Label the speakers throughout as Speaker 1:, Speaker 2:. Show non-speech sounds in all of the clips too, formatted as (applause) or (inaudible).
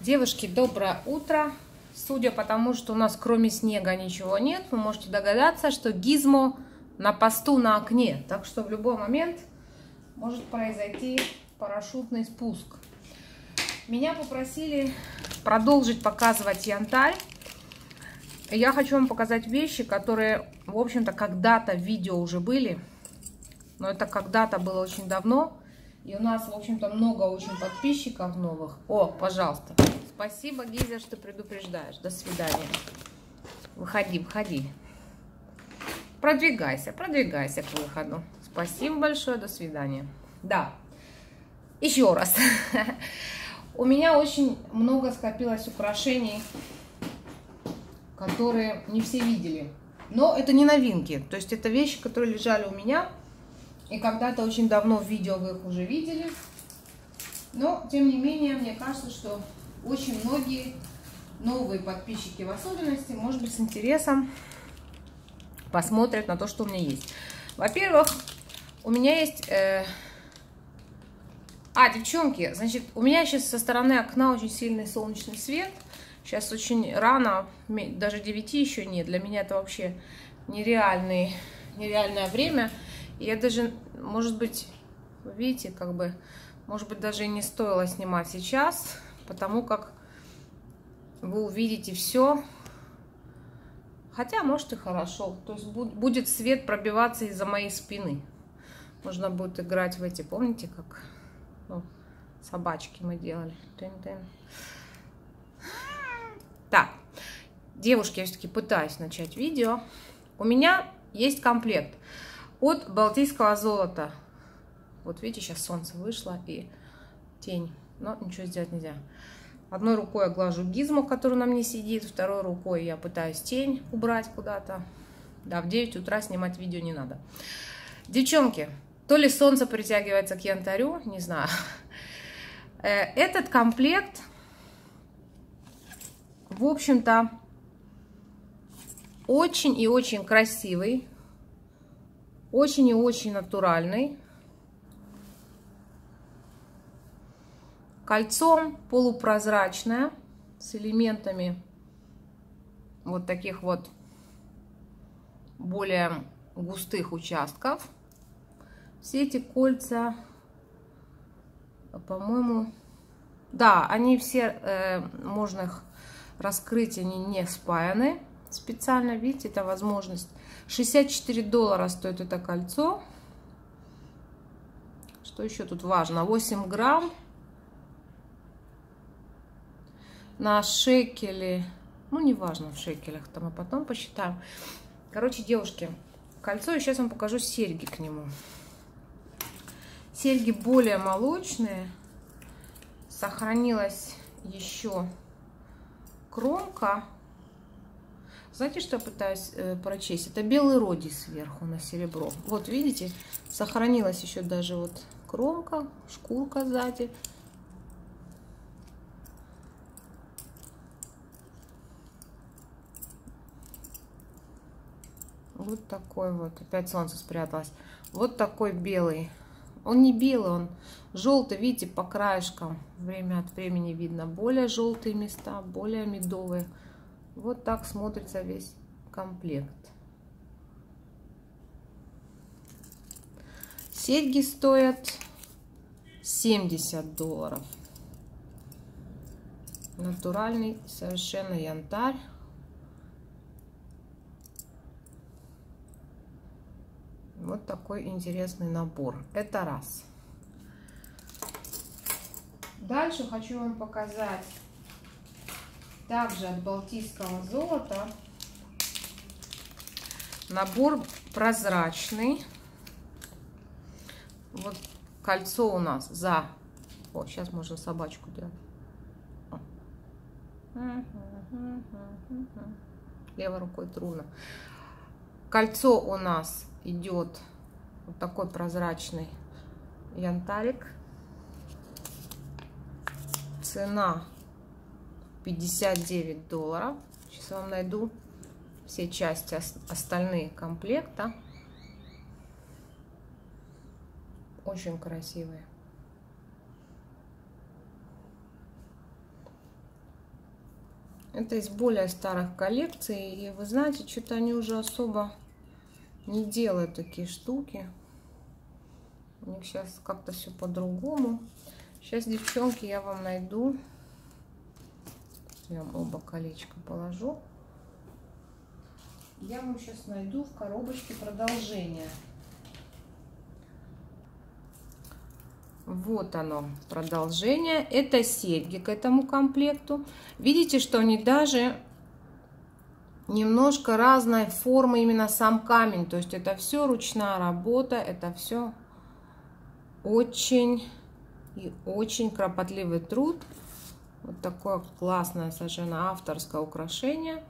Speaker 1: Девушки, доброе утро. Судя по тому, что у нас кроме снега ничего нет, вы можете догадаться, что гизмо на посту на окне. Так что в любой момент может произойти парашютный спуск. Меня попросили продолжить показывать янтарь. Я хочу вам показать вещи, которые, в общем-то, когда-то видео уже были. Но это когда-то было очень давно. И у нас, в общем-то, много очень подписчиков новых. О, пожалуйста. Спасибо, Гизя, что предупреждаешь. До свидания. Выходи, выходи. Продвигайся, продвигайся к выходу. Спасибо большое, до свидания. Да, еще раз. (laughs) У меня очень много скопилось украшений, которые не все видели. Но это не новинки. То есть это вещи, которые лежали у меня и когда-то очень давно в видео вы их уже видели. Но, тем не менее, мне кажется, что очень многие новые подписчики в особенности, может быть, с интересом посмотрят на то, что у меня есть. Во-первых, у меня есть... Э... А, девчонки, значит, у меня сейчас со стороны окна очень сильный солнечный свет. Сейчас очень рано, даже 9 еще нет. Для меня это вообще нереальный, нереальное время. Я даже, может быть, видите, как бы, может быть, даже и не стоило снимать сейчас, потому как вы увидите все. Хотя, может, и хорошо. То есть будет свет пробиваться из-за моей спины. Можно будет играть в эти, помните, как ну, собачки мы делали. Тын -тын. Так, девушки, я все-таки пытаюсь начать видео. У меня есть комплект от Балтийского золота. Вот видите, сейчас солнце вышло и тень, но ничего сделать нельзя. Одной рукой я глажу гизму, который на мне сидит, второй рукой я пытаюсь тень убрать куда-то. Да, в 9 утра снимать видео не надо. Девчонки, то ли солнце притягивается к янтарю, не знаю. Э, этот комплект, в общем-то, очень и очень красивый. Очень и очень натуральный. Кольцо полупрозрачное с элементами вот таких вот более густых участков. Все эти кольца, по-моему, да, они все, э, можно их раскрыть, они не спаяны специально, видите, это возможность 64 доллара стоит это кольцо. Что еще тут важно? 8 грамм на шекели. Ну, неважно в шекелях, там мы потом посчитаем. Короче, девушки, кольцо, и сейчас вам покажу серьги к нему. Серьги более молочные. Сохранилась еще кромка знаете, что я пытаюсь э, прочесть? Это белый роди сверху на серебро. Вот, видите, сохранилась еще даже вот кромка, шкурка сзади. Вот такой вот. Опять солнце спряталось. Вот такой белый. Он не белый, он желтый, видите, по краешкам. Время от времени видно более желтые места, более медовые. Вот так смотрится весь комплект. Серьги стоят 70 долларов. Натуральный совершенно янтарь. Вот такой интересный набор. Это раз. Дальше хочу вам показать также от Балтийского золота. Набор прозрачный. Вот кольцо у нас за... О, сейчас можно собачку делать. Левой рукой трудно. Кольцо у нас идет вот такой прозрачный янтарик. Цена 59 долларов. Сейчас вам найду все части остальные комплекта. Очень красивые. Это из более старых коллекций. И вы знаете, что-то они уже особо не делают такие штуки. У них сейчас как-то все по-другому. Сейчас, девчонки, я вам найду. Я оба колечка положу. Я вам сейчас найду в коробочке продолжение. Вот оно, продолжение. Это серьги к этому комплекту. Видите, что они даже немножко разной формы, именно сам камень. То есть это все ручная работа, это все очень и очень кропотливый труд. Вот такое классное совершенно авторское украшение.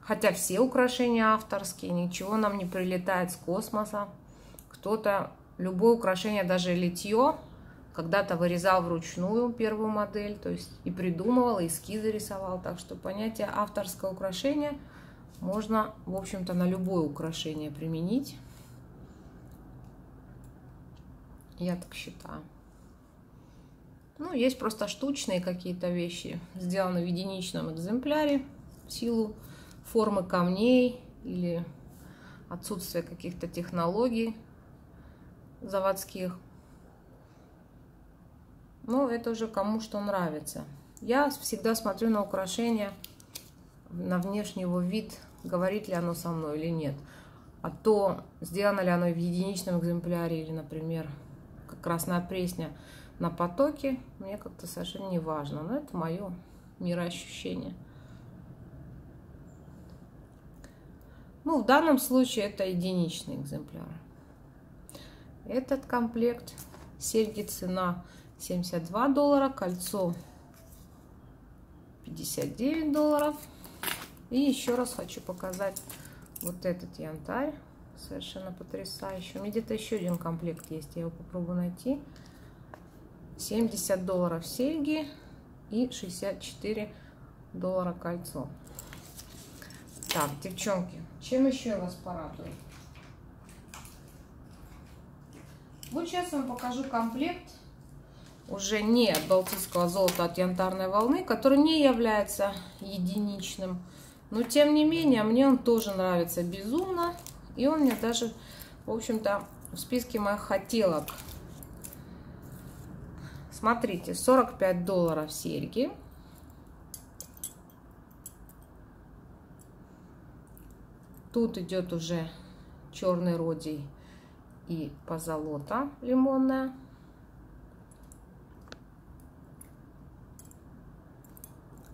Speaker 1: Хотя все украшения авторские, ничего нам не прилетает с космоса. Кто-то любое украшение, даже литье, когда-то вырезал вручную первую модель, то есть и придумывал, и эскизы рисовал. Так что понятие авторское украшение можно, в общем-то, на любое украшение применить. Я так считаю. Ну, есть просто штучные какие-то вещи, сделаны в единичном экземпляре в силу формы камней или отсутствия каких-то технологий заводских. Ну, это уже кому что нравится. Я всегда смотрю на украшение, на внешний его вид, говорит ли оно со мной или нет. А то, сделано ли оно в единичном экземпляре или, например, как красная пресня на потоке, мне как-то совершенно не важно. Но это мое мироощущение. Ну, в данном случае это единичный экземпляр. Этот комплект серьги цена 72 доллара, кольцо 59 долларов. И еще раз хочу показать вот этот янтарь. Совершенно потрясающий. У меня где-то еще один комплект есть, я его попробую найти. 70 долларов серьги и 64 доллара кольцо. Так, девчонки, чем еще я вас порадую? Вот сейчас вам покажу комплект уже не от балтийского золота, от янтарной волны, который не является единичным. Но тем не менее, мне он тоже нравится безумно. И он мне даже, в общем-то, в списке моих хотелок. Смотрите, 45 долларов серьги. Тут идет уже черный родий и позолота лимонная.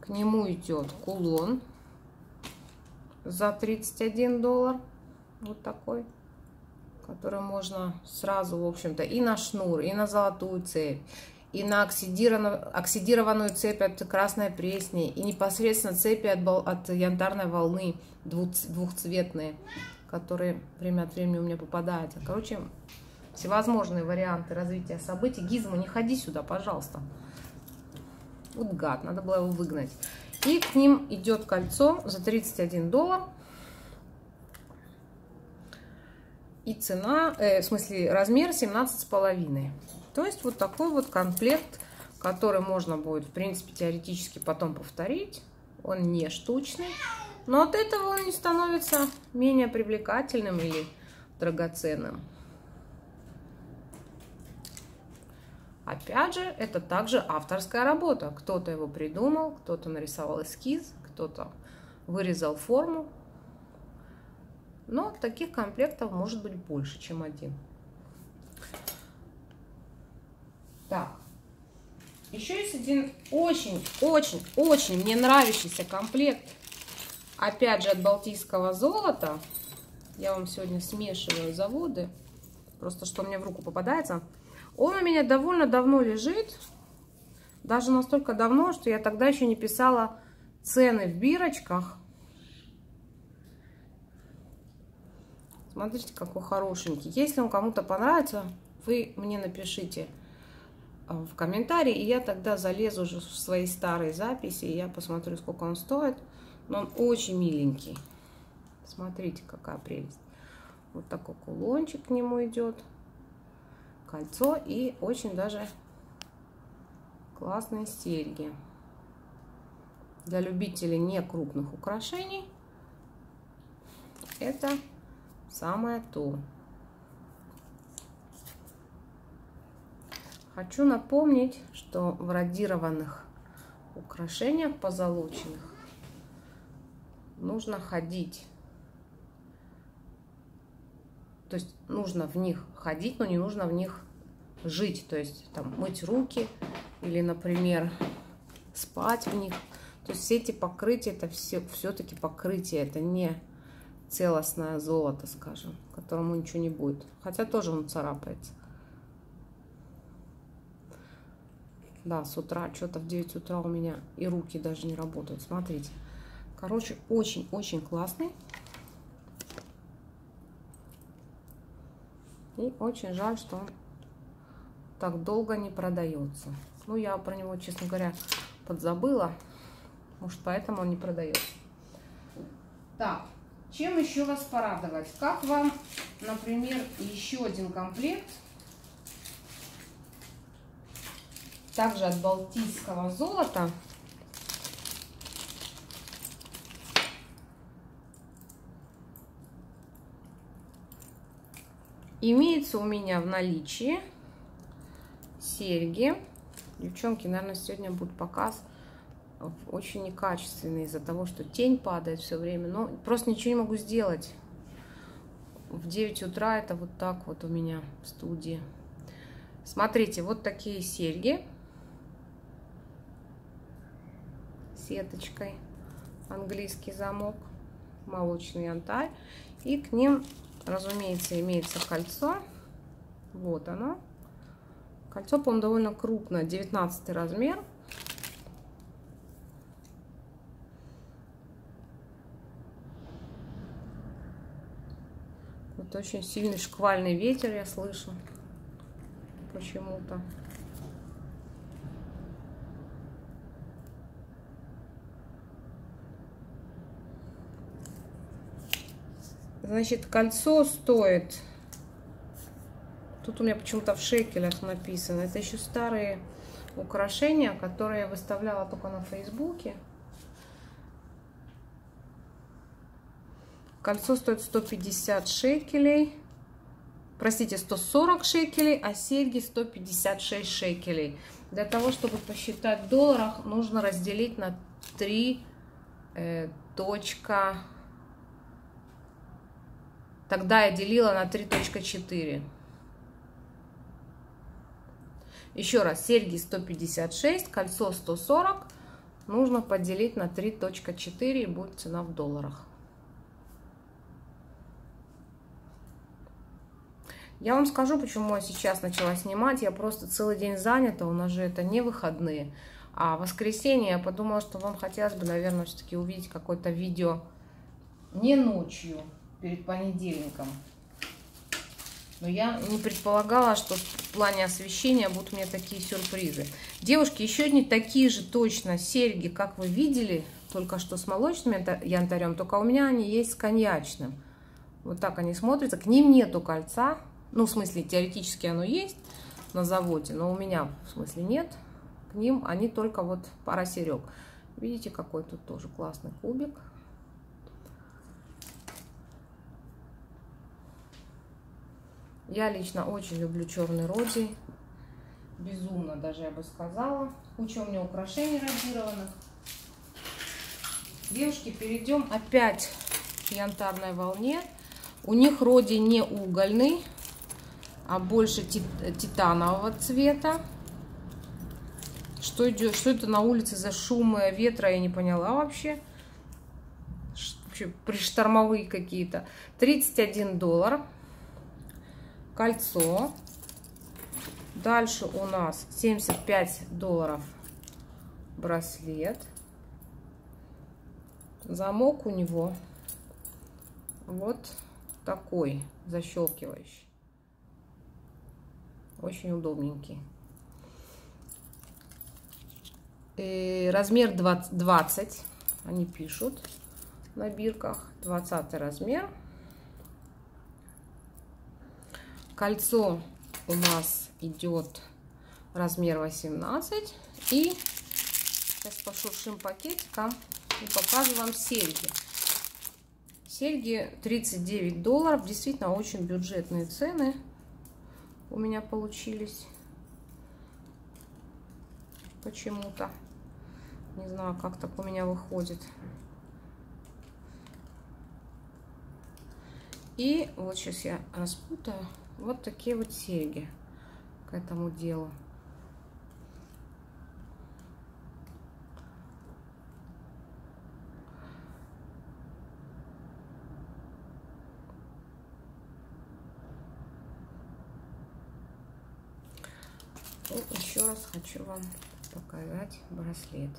Speaker 1: К нему идет кулон за 31 доллар. Вот такой. Который можно сразу, в общем-то, и на шнур, и на золотую цепь, и на оксидированную, оксидированную цепь от красной пресни, и непосредственно цепи от, от янтарной волны двух, двухцветные которые время от времени у меня попадаются. Короче, всевозможные варианты развития событий. Гизма, не ходи сюда, пожалуйста. Вот гад, надо было его выгнать. И к ним идет кольцо за 31 доллар. И цена, э, в смысле размер 17,5. То есть вот такой вот комплект, который можно будет, в принципе, теоретически потом повторить. Он не штучный. Но от этого он не становится менее привлекательным или драгоценным. Опять же, это также авторская работа. Кто-то его придумал, кто-то нарисовал эскиз, кто-то вырезал форму. Но таких комплектов может быть больше, чем один. Так, еще есть один очень-очень-очень мне нравящийся комплект – Опять же от балтийского золота. Я вам сегодня смешиваю заводы. Просто что мне в руку попадается. Он у меня довольно давно лежит. Даже настолько давно, что я тогда еще не писала цены в бирочках. Смотрите, какой хорошенький. Если он кому-то понравится, вы мне напишите в комментарии, и я тогда залезу уже в свои старые записи, и я посмотрю, сколько он стоит. Но он очень миленький. Смотрите, какая прелесть. Вот такой кулончик к нему идет. Кольцо и очень даже классные серьги. для любителей не крупных украшений это самое то. Хочу напомнить, что в радированных украшениях позолоченных нужно ходить. То есть нужно в них ходить, но не нужно в них жить. То есть там мыть руки или, например, спать в них. То есть все эти покрытия, это все, все-таки покрытие, это не целостное золото, скажем, которому ничего не будет. Хотя тоже он царапается. Да, с утра, что-то в 9 утра у меня и руки даже не работают. Смотрите. Короче, очень-очень классный. И очень жаль, что он так долго не продается. Ну, я про него, честно говоря, подзабыла. Может, поэтому он не продается. Так, чем еще вас порадовать? Как вам, например, еще один комплект также от балтийского золота. Имеется у меня в наличии серьги. Девчонки, наверное, сегодня будет показ очень некачественный из-за того, что тень падает все время. Но просто ничего не могу сделать. В 9 утра это вот так вот у меня в студии. Смотрите, вот такие серьги. Сеточкой. Английский замок, молочный янтарь. И к ним, разумеется, имеется кольцо. Вот оно. Кольцо, по-моему, довольно крупное, 19 размер. Вот очень сильный шквальный ветер я слышу почему-то. Значит, кольцо стоит... Тут у меня почему-то в шекелях написано. Это еще старые украшения, которые я выставляла только на Фейсбуке. Кольцо стоит 150 шекелей. Простите, 140 шекелей, а серьги 156 шекелей. Для того, чтобы посчитать в долларах, нужно разделить на 3 э, точка Тогда я делила на 3.4. Еще раз, серьги 156, кольцо 140. Нужно поделить на 3.4 и будет цена в долларах. Я вам скажу, почему я сейчас начала снимать. Я просто целый день занята, у нас же это не выходные. А воскресенье я подумала, что вам хотелось бы, наверное, все-таки увидеть какое-то видео не ночью, перед понедельником. Но я не предполагала, что в плане освещения будут у меня такие сюрпризы. Девушки, еще одни такие же точно серьги, как вы видели, только что с молочным янтарем, только у меня они есть с коньячным. Вот так они смотрятся. К ним нету кольца. Ну, в смысле, теоретически оно есть на заводе, но у меня, в смысле, нет. К ним они только вот пара серег. Видите, какой тут тоже классный кубик. Я лично очень люблю черный родий. Безумно даже, я бы сказала. Куча у меня украшений радированных. Девушки, перейдем опять к янтарной волне. У них роди не угольный, а больше титанового цвета. Что, идет, что это на улице за шум ветра, я не поняла. Вообще приштормовые какие-то. 31 доллар кольцо. Дальше у нас 75 долларов браслет. Замок у него вот такой, защелкивающий. Очень удобненький. И размер 20, 20, они пишут на бирках. 20 размер. Кольцо у нас идет размер 18 и Сейчас пошуршим пакетиком и покажу вам серьги. Серьги 39 долларов. Действительно, очень бюджетные цены у меня получились. Почему-то. Не знаю, как так у меня выходит. И вот сейчас я распутаю. Вот такие вот серьги к этому делу. И еще раз хочу вам показать браслет.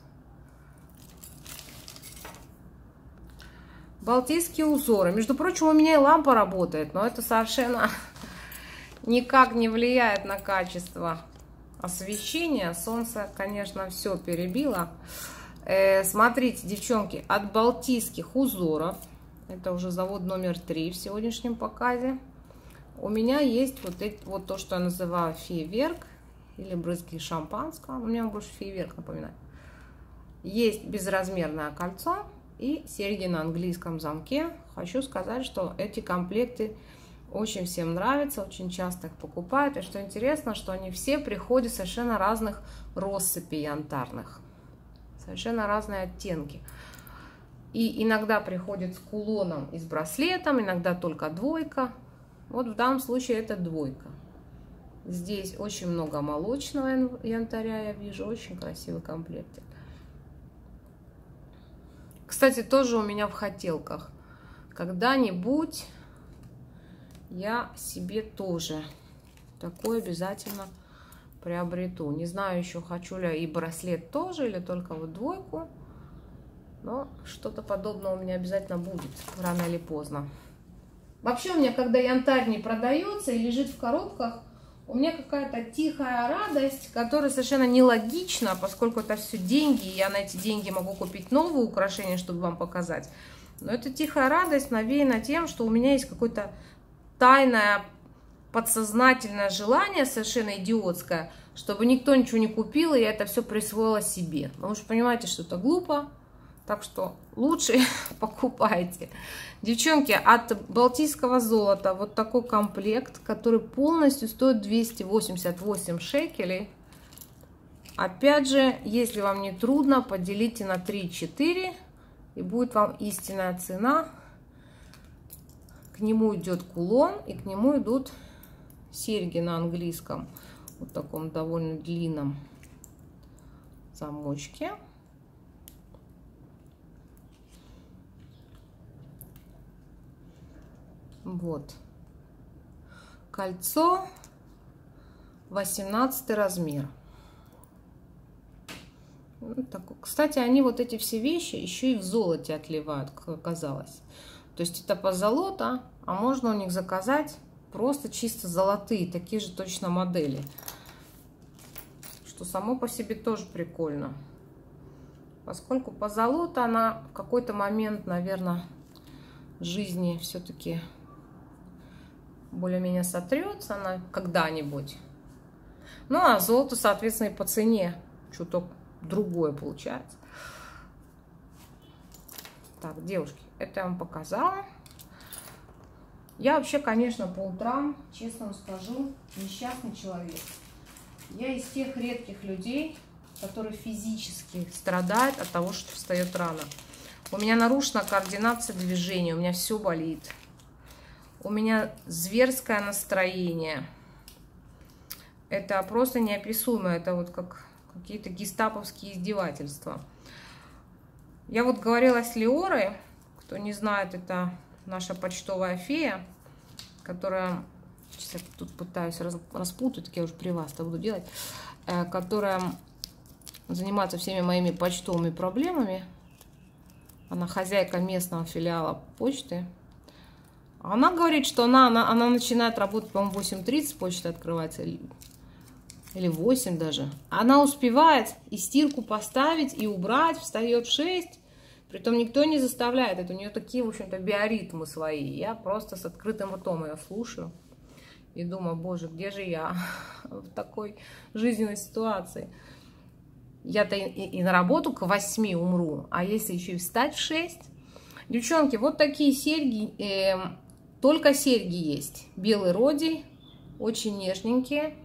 Speaker 1: Балтийские узоры. Между прочим, у меня и лампа работает, но это совершенно никак не влияет на качество освещения. Солнце, конечно, все перебило. Э, смотрите, девчонки, от Балтийских узоров, это уже завод номер три в сегодняшнем показе, у меня есть вот, эти, вот то, что я называю фейерверк или брызги шампанского. У меня больше фейерверк напоминает. Есть безразмерное кольцо и серьги на английском замке. Хочу сказать, что эти комплекты очень всем нравятся, очень часто их покупают. И что интересно, что они все приходят совершенно разных россыпей янтарных. Совершенно разные оттенки. И иногда приходят с кулоном и с браслетом, иногда только двойка. Вот в данном случае это двойка. Здесь очень много молочного янтаря, я вижу, очень красивый комплект. Кстати, тоже у меня в хотелках. Когда-нибудь я себе тоже такой обязательно приобрету. Не знаю еще, хочу ли и браслет тоже, или только вот двойку. Но что-то подобное у меня обязательно будет, рано или поздно. Вообще у меня, когда янтарь не продается и лежит в коробках, у меня какая-то тихая радость, которая совершенно нелогична, поскольку это все деньги, и я на эти деньги могу купить новые украшения, чтобы вам показать. Но эта тихая радость навеяна тем, что у меня есть какое-то тайное подсознательное желание, совершенно идиотское, чтобы никто ничего не купил, и я это все присвоила себе. Потому что понимаете, что это глупо, так что лучше (laughs) покупайте. Девчонки, от Балтийского золота вот такой комплект, который полностью стоит 288 шекелей. Опять же, если вам не трудно, поделите на 3-4 и будет вам истинная цена. Нему идет кулон и к нему идут серьги на английском. Вот таком довольно длинном замочке. Вот. Кольцо 18 размер. Вот Кстати, они вот эти все вещи еще и в золоте отливают, как оказалось. То есть это позолота, а можно у них заказать просто чисто золотые, такие же точно модели. Что само по себе тоже прикольно. Поскольку позолота, она в какой-то момент, наверное, жизни все-таки более-менее сотрется она когда-нибудь. Ну, а золото, соответственно, и по цене чуток другое получается. Так, девушки, это я вам показала. Я вообще, конечно, по утрам, честно вам скажу, несчастный человек. Я из тех редких людей, которые физически страдают от того, что встает рано. У меня нарушена координация движения, у меня все болит. У меня зверское настроение. Это просто неописуемо. Это вот как какие-то гестаповские издевательства. Я вот говорила с Леорой, кто не знает, это наша почтовая фея, которая, сейчас я тут пытаюсь распутать, так я уже при вас это буду делать, э, которая занимается всеми моими почтовыми проблемами. Она хозяйка местного филиала почты она говорит, что она, она, она начинает работать, по-моему, 8.30 почта открывается, или, или 8 даже. Она успевает и стирку поставить, и убрать, встает в 6. Притом никто не заставляет. Это у нее такие, в общем-то, биоритмы свои. Я просто с открытым ртом ее слушаю. И думаю, боже, где же я (laughs) в такой жизненной ситуации? я-то и, и, на работу к 8 умру, а если еще и встать в 6? Девчонки, вот такие серьги, э, только серьги есть. Белый роди, очень нежненькие.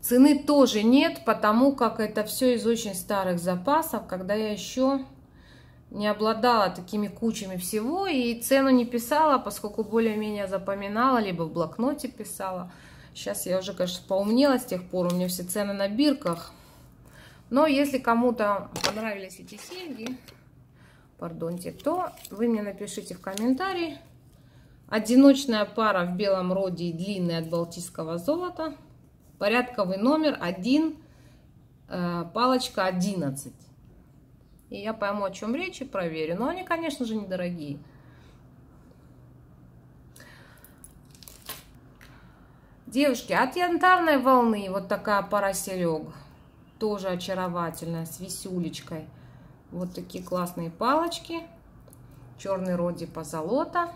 Speaker 1: Цены тоже нет, потому как это все из очень старых запасов, когда я еще не обладала такими кучами всего и цену не писала, поскольку более-менее запоминала, либо в блокноте писала. Сейчас я уже, конечно, поумнела с тех пор, у меня все цены на бирках. Но если кому-то понравились эти серьги, пардонте, то вы мне напишите в комментарии. Одиночная пара в белом роде и длинный от балтийского золота. Порядковый номер 1, э, палочка 11. И я пойму, о чем речь и проверю. Но они, конечно же, недорогие. Девушки, от янтарной волны вот такая пара серег. Тоже очаровательная, с висюлечкой. Вот такие классные палочки. Черный роди позолота.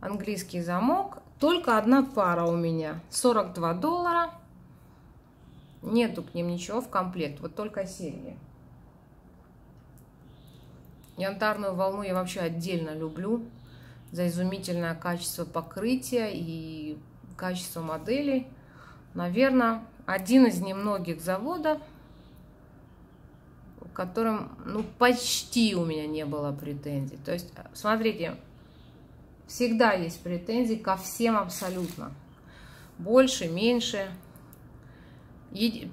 Speaker 1: Английский замок. Только одна пара у меня. 42 доллара. Нету к ним ничего в комплект. Вот только серии. Янтарную волну я вообще отдельно люблю за изумительное качество покрытия и качество моделей. Наверное, один из немногих заводов, которым ну, почти у меня не было претензий. То есть, смотрите, всегда есть претензии ко всем абсолютно. Больше, меньше.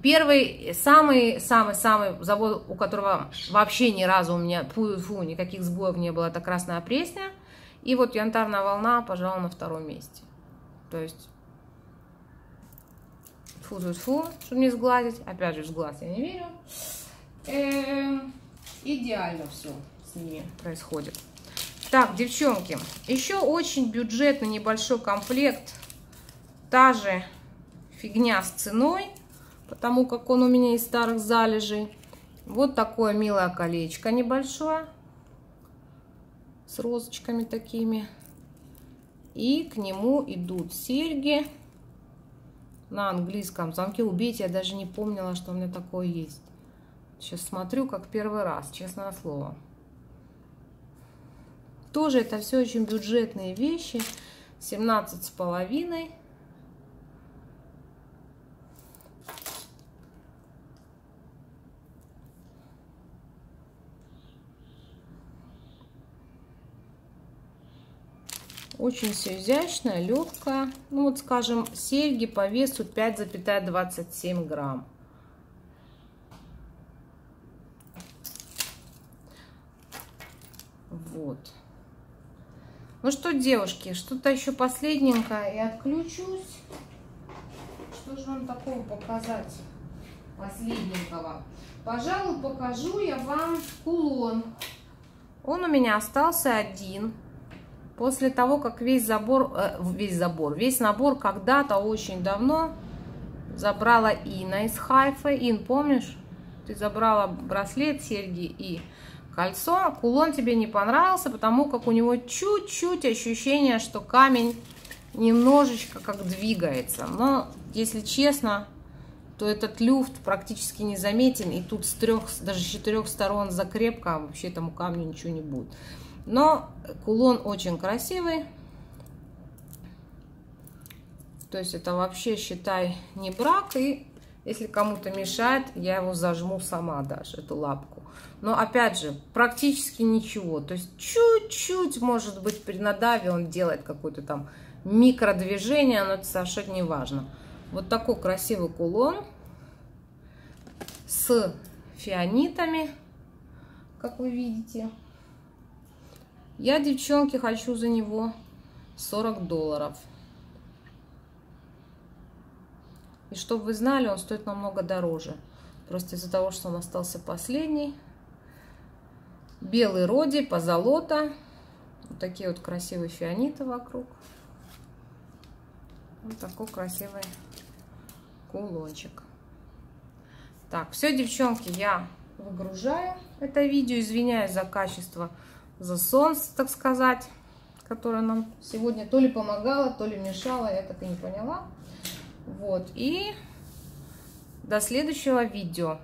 Speaker 1: Первый, самый-самый-самый завод, у которого вообще ни разу у меня, фу, фу, никаких сбоев не было, это Красная Пресня – и вот янтарная волна, пожалуй, на втором месте. То есть, фу фу фу чтобы не сглазить. Опять же, сглаз я не верю. Э -э идеально все с ними происходит. Так, девчонки, еще очень бюджетный небольшой комплект. Та же фигня с ценой, потому как он у меня из старых залежей. Вот такое милое колечко небольшое с розочками такими. И к нему идут серьги на английском замке. Убейте, я даже не помнила, что у меня такое есть. Сейчас смотрю, как первый раз, честное слово. Тоже это все очень бюджетные вещи. 17 с половиной. Очень все изящное, легкое. Ну вот, скажем, серьги по весу 5,27 грамм. Вот. Ну что, девушки, что-то еще последненькое и отключусь. Что же вам такого показать последненького? Пожалуй, покажу я вам кулон. Он у меня остался один. После того, как весь забор, э, весь забор, весь набор когда-то очень давно забрала Ина из Хайфа. Ин, помнишь? Ты забрала браслет, серьги и кольцо. Кулон тебе не понравился, потому как у него чуть-чуть ощущение, что камень немножечко как двигается. Но, если честно, то этот люфт практически не заметен. И тут с трех, даже с четырех сторон закрепка, вообще этому камню ничего не будет. Но кулон очень красивый. То есть это вообще, считай, не брак. И если кому-то мешает, я его зажму сама даже, эту лапку. Но опять же, практически ничего. То есть чуть-чуть, может быть, при надаве он делает какое-то там микродвижение, но это совершенно не важно. Вот такой красивый кулон с фианитами, как вы видите. Я, девчонки, хочу за него 40 долларов. И чтобы вы знали, он стоит намного дороже. Просто из-за того, что он остался последний. Белый роди, позолота. Вот такие вот красивые фианиты вокруг. Вот такой красивый кулончик. Так, все, девчонки, я выгружаю это видео. Извиняюсь за качество за солнце, так сказать. которая нам сегодня то ли помогала, то ли мешала, я так и не поняла. Вот, и до следующего видео.